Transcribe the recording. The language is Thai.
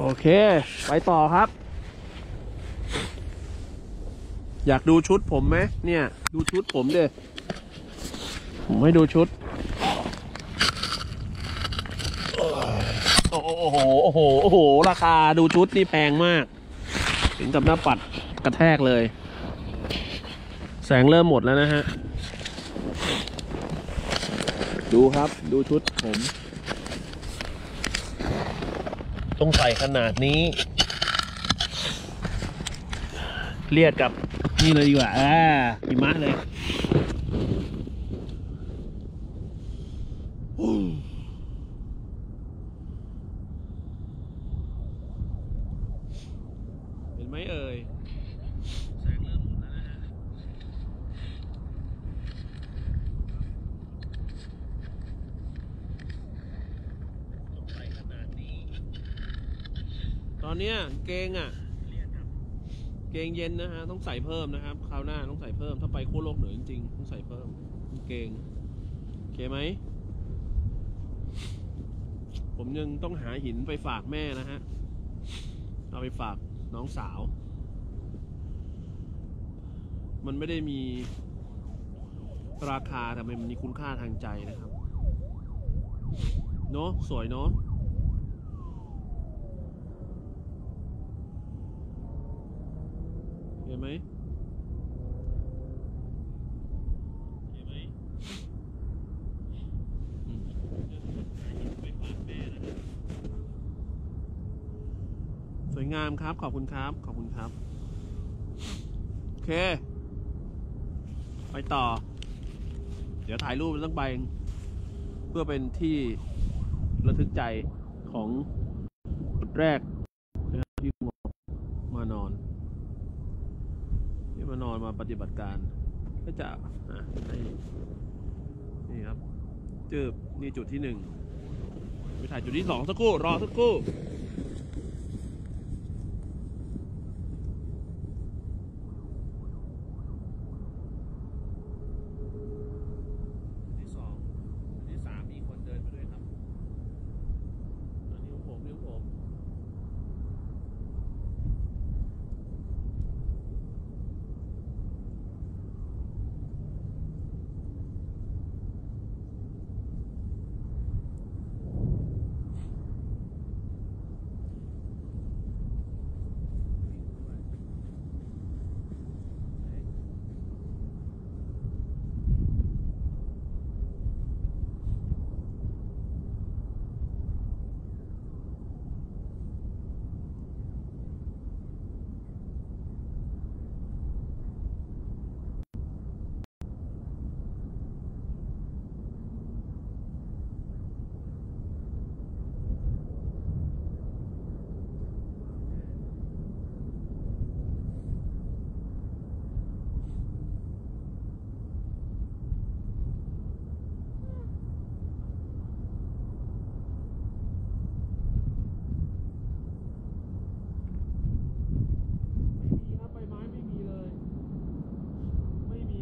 โอเค ไปต่อครับ อยากดูชุดผมไหมเนี่ย ดูชุดผมเด้ผมให้ดูชุด โอ้โห โอ้โห โอ้โห ราคาดูชุดนี่แพงมาก ถึงกับหน้าปัดกระแทกเลย แสงเริ่มหมดแล้วนะฮะ ดูครับ ดูชุดผม ต้องใส่ขนาดนี้เลียดกับนี่เลยดีกว่าอ่าหิมะเลยเห็นไหมเอ่ย แสงเริ่มหมดแล้วนะฮะ ต้องใส่ขนาดนี้ ต อนเนี้ยเกงอะ เกงเย็นนะฮะต้องใส่เพิ่มนะครับคราวหน้าต้องใส่เพิ่มถ้าไปขั้วโลกเหนือจริงๆต้องใส่เพิ่มเกงโอเคไหมผมยังต้องหาหินไปฝากแม่นะฮะ เอาไปฝากน้องสาว มันไม่ได้มีราคาแต่มันมีคุณค่าทางใจนะครับ เนอะสวยเนอะเห็น ไหมเห็นไหมไปฝาแม่นะสวยงามครับ ขอบคุณครับ ขอบคุณครับ โอเค ไปต่อ เดี๋ยวถ่ายรูปต้องไป เพื่อเป็นที่ระทึกใจของจุดแรกนะครับที่ผมมานอน ที่มา นอนมาปฏิบัติการ ก็จะให้นี่ครับจืบนี่จุดที่หนึ่งไปถ่ายจุดที่สองสักครู่รอสักครู่